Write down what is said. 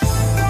Bye.